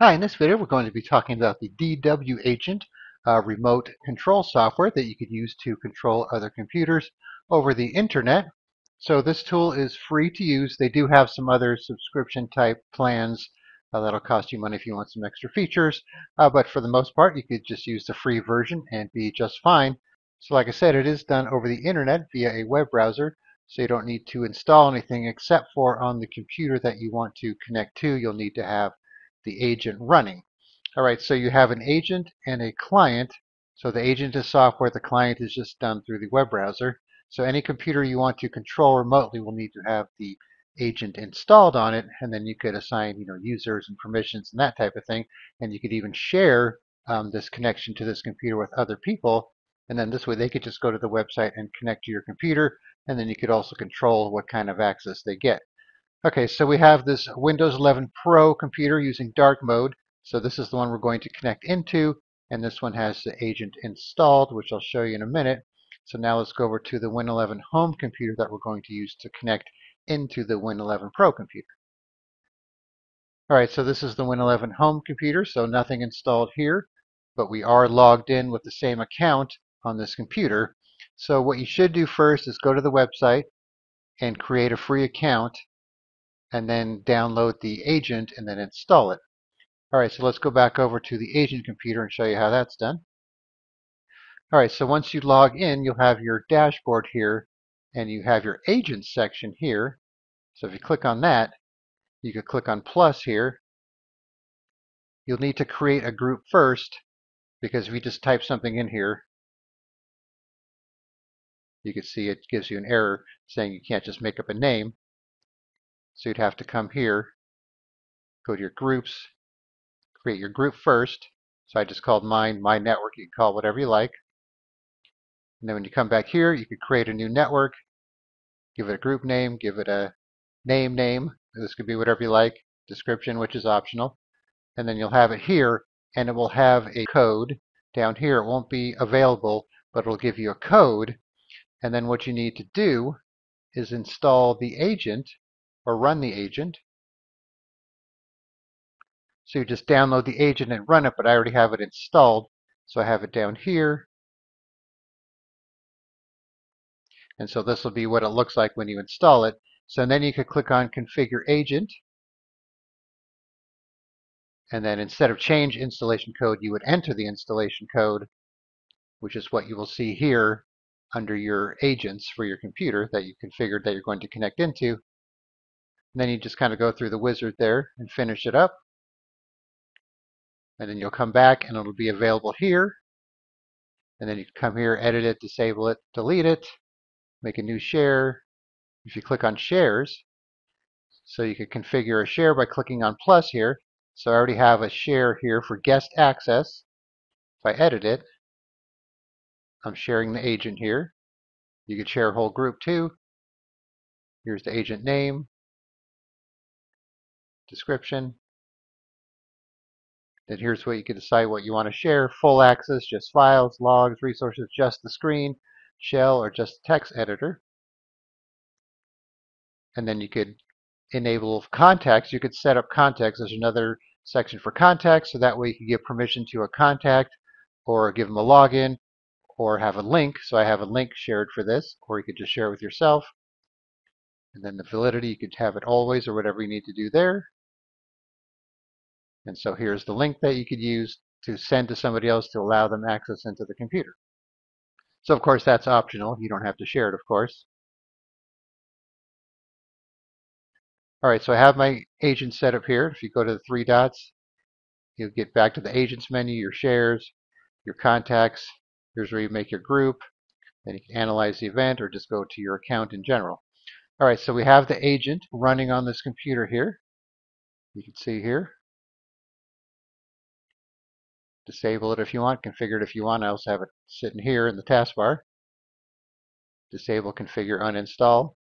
Hi, in this video we're going to be talking about the DW Agent uh, remote control software that you could use to control other computers over the internet. So this tool is free to use. They do have some other subscription type plans uh, that'll cost you money if you want some extra features, uh, but for the most part you could just use the free version and be just fine. So like I said, it is done over the internet via a web browser, so you don't need to install anything except for on the computer that you want to connect to. You'll need to have the agent running. All right, so you have an agent and a client. So the agent is software, the client is just done through the web browser. So any computer you want to control remotely will need to have the agent installed on it, and then you could assign, you know, users and permissions and that type of thing. And you could even share um, this connection to this computer with other people. And then this way they could just go to the website and connect to your computer, and then you could also control what kind of access they get. Okay, so we have this Windows 11 Pro computer using dark mode. So this is the one we're going to connect into, and this one has the agent installed, which I'll show you in a minute. So now let's go over to the Win 11 home computer that we're going to use to connect into the Win 11 Pro computer. All right, so this is the Win 11 home computer, so nothing installed here, but we are logged in with the same account on this computer. So what you should do first is go to the website and create a free account and then download the agent and then install it. All right, so let's go back over to the agent computer and show you how that's done. All right, so once you log in, you'll have your dashboard here and you have your agent section here. So if you click on that, you could click on plus here. You'll need to create a group first because if you just type something in here, you can see it gives you an error saying you can't just make up a name. So you'd have to come here, go to your groups, create your group first. So I just called mine my network. You can call whatever you like. And then when you come back here, you could create a new network, give it a group name, give it a name name. This could be whatever you like, description, which is optional. And then you'll have it here, and it will have a code down here. It won't be available, but it'll give you a code. And then what you need to do is install the agent or run the agent. So you just download the agent and run it, but I already have it installed. So I have it down here. And so this will be what it looks like when you install it. So then you could click on Configure Agent. And then instead of change installation code, you would enter the installation code, which is what you will see here under your agents for your computer that you configured that you're going to connect into. And then you just kind of go through the wizard there and finish it up. And then you'll come back and it'll be available here. And then you come here, edit it, disable it, delete it, make a new share. If you click on shares, so you can configure a share by clicking on plus here. So I already have a share here for guest access. If I edit it, I'm sharing the agent here. You could share a whole group too. Here's the agent name description. Then here's where you can decide what you want to share. Full access, just files, logs, resources, just the screen, shell, or just text editor. And then you could enable contacts. You could set up contacts. There's another section for contacts, so that way you can give permission to a contact or give them a login or have a link. So I have a link shared for this, or you could just share it with yourself. And then the validity, you could have it always or whatever you need to do there. And so here's the link that you could use to send to somebody else to allow them access into the computer. So of course that's optional. You don't have to share it, of course. All right, so I have my agent set up here. If you go to the three dots, you'll get back to the agents menu, your shares, your contacts. Here's where you make your group. Then you can analyze the event or just go to your account in general. All right, so we have the agent running on this computer here. You can see here. Disable it if you want, configure it if you want. I also have it sitting here in the taskbar. Disable, configure, uninstall.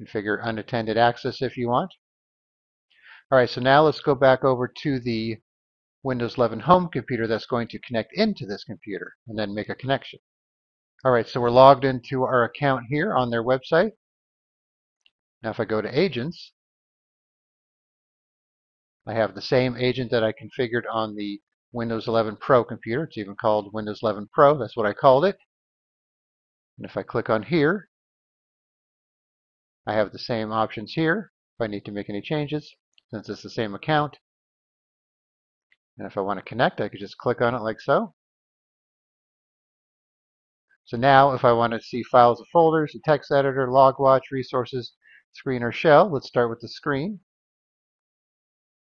Configure unattended access if you want. All right, so now let's go back over to the Windows 11 home computer that's going to connect into this computer and then make a connection. All right, so we're logged into our account here on their website. Now if I go to agents, I have the same agent that I configured on the Windows 11 Pro computer. It's even called Windows 11 Pro. That's what I called it. And if I click on here, I have the same options here if I need to make any changes, since it's the same account. And if I want to connect, I could just click on it like so. So now if I want to see files and folders, a text editor, LogWatch, resources, screen or shell, let's start with the screen.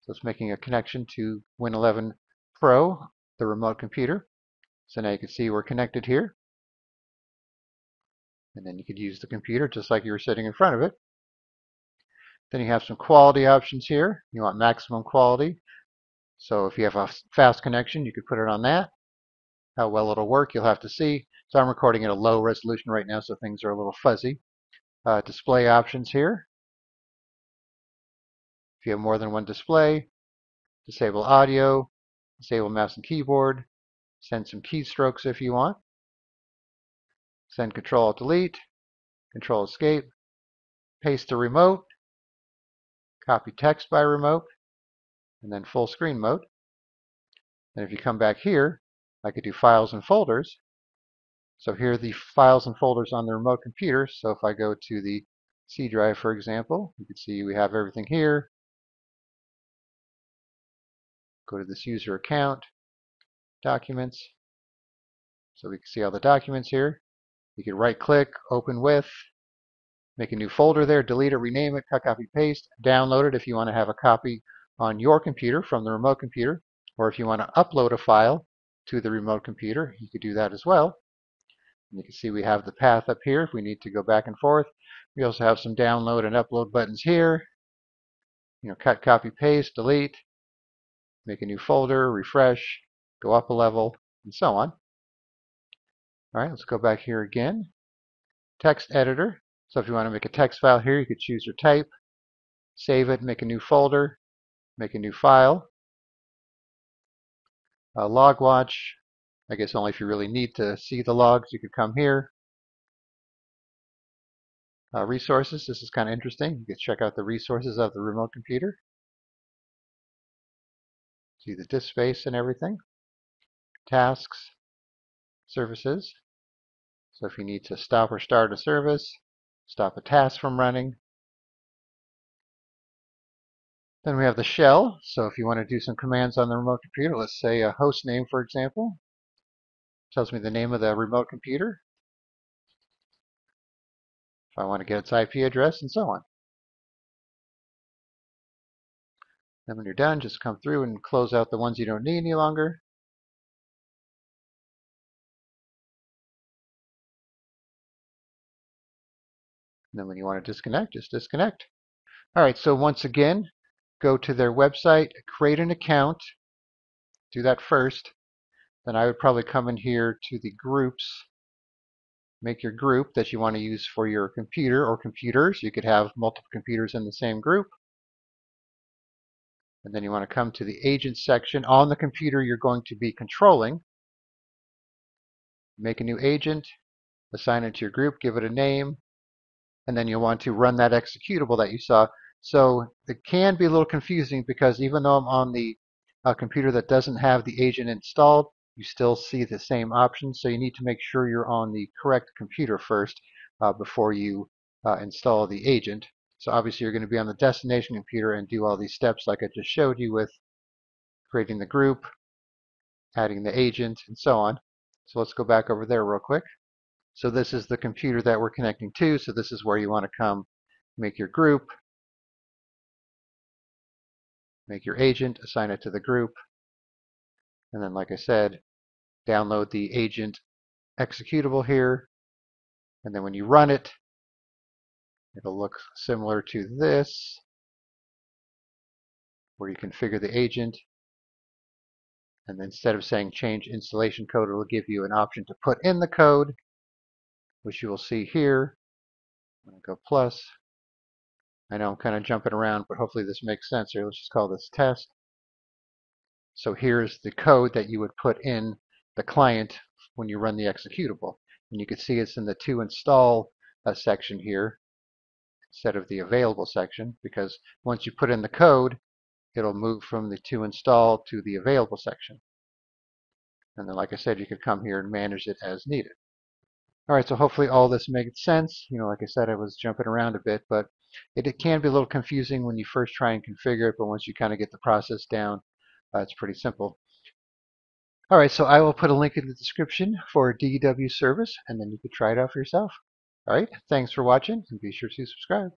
So it's making a connection to Win 11 Pro, the remote computer. So now you can see we're connected here. And then you could use the computer just like you were sitting in front of it. Then you have some quality options here. You want maximum quality. So if you have a fast connection, you could put it on that. How well it'll work, you'll have to see. So I'm recording at a low resolution right now, so things are a little fuzzy. Uh, display options here. If you have more than one display, disable audio, disable mouse and keyboard, send some keystrokes if you want. Send Control Delete, Control Escape, paste to remote, copy text by remote, and then full screen mode. And if you come back here, I could do files and folders. So here are the files and folders on the remote computer. So if I go to the C drive, for example, you can see we have everything here. Go to this user account, documents. So we can see all the documents here. You can right click, open with, make a new folder there, delete it, rename it, cut, copy, paste, download it if you want to have a copy on your computer from the remote computer, or if you want to upload a file to the remote computer, you could do that as well. And you can see we have the path up here if we need to go back and forth. We also have some download and upload buttons here. You know, cut, copy, paste, delete, make a new folder, refresh, go up a level, and so on. All right, let's go back here again. Text editor. So if you want to make a text file here, you could choose your type, save it, make a new folder, make a new file. Uh, LogWatch, I guess only if you really need to see the logs, you could come here. Uh, resources, this is kind of interesting. You can check out the resources of the remote computer. See the disk space and everything. Tasks, services. So if you need to stop or start a service, stop a task from running. Then we have the shell. So if you want to do some commands on the remote computer, let's say a host name, for example, tells me the name of the remote computer. If I want to get its IP address and so on. Then when you're done, just come through and close out the ones you don't need any longer. And then when you want to disconnect, just disconnect. All right, so once again, go to their website, create an account. Do that first. Then I would probably come in here to the groups, make your group that you want to use for your computer or computers. You could have multiple computers in the same group. And then you want to come to the agent section on the computer you're going to be controlling. Make a new agent, assign it to your group, give it a name, and then you'll want to run that executable that you saw. So it can be a little confusing because even though I'm on the uh, computer that doesn't have the agent installed, you still see the same options. So you need to make sure you're on the correct computer first uh, before you uh, install the agent. So obviously you're going to be on the destination computer and do all these steps like I just showed you with creating the group, adding the agent, and so on. So let's go back over there real quick. So this is the computer that we're connecting to. So this is where you want to come make your group, make your agent, assign it to the group, and then like I said, download the agent executable here. And then when you run it, it'll look similar to this, where you configure the agent. And instead of saying change installation code, it will give you an option to put in the code which you will see here. I'm going to go plus. I know I'm kind of jumping around, but hopefully this makes sense here. Let's just call this test. So here's the code that you would put in the client when you run the executable. And you can see it's in the to install uh, section here instead of the available section because once you put in the code, it'll move from the to install to the available section. And then, like I said, you could come here and manage it as needed. All right, so hopefully all this makes sense. You know, like I said, I was jumping around a bit, but it, it can be a little confusing when you first try and configure it, but once you kind of get the process down, uh, it's pretty simple. All right, so I will put a link in the description for DW service, and then you can try it out for yourself. All right, thanks for watching, and be sure to subscribe.